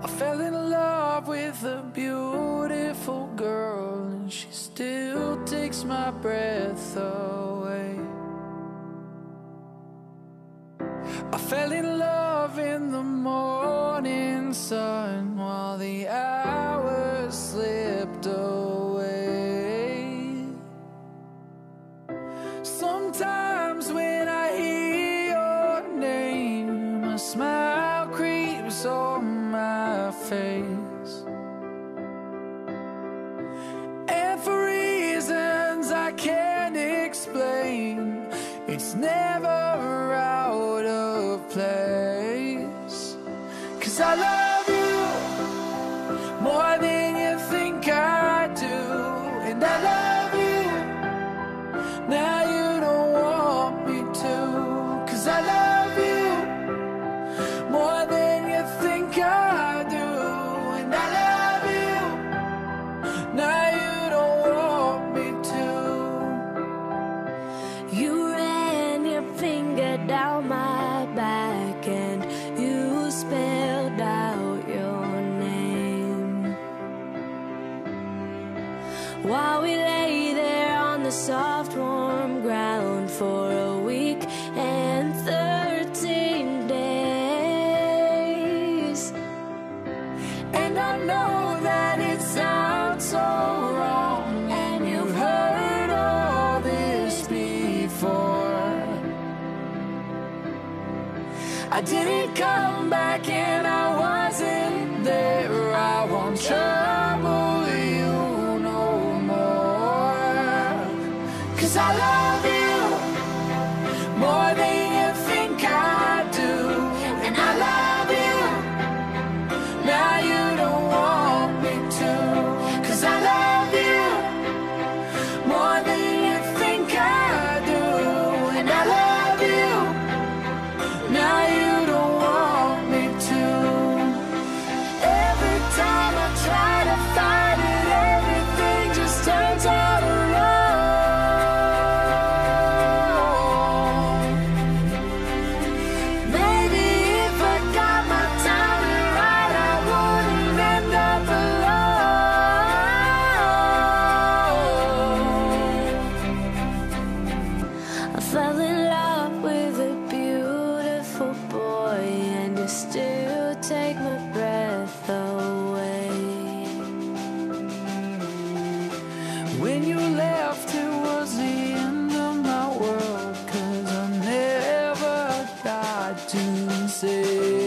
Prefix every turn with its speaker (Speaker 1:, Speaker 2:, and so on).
Speaker 1: I fell in love with a beautiful girl, and she still takes my breath away. I fell in love in the morning sun while the hours slipped away. Sometimes when I hear your name, a smile creeps on my face. And for reasons I can't explain, it's never
Speaker 2: down my back and you spelled out your name. While we lay there on the soft, warm ground for a week and 13 days.
Speaker 1: And I know that it sounds so wrong, I didn't come back and I wasn't there. I won't trouble you no more. Cause I love you more than never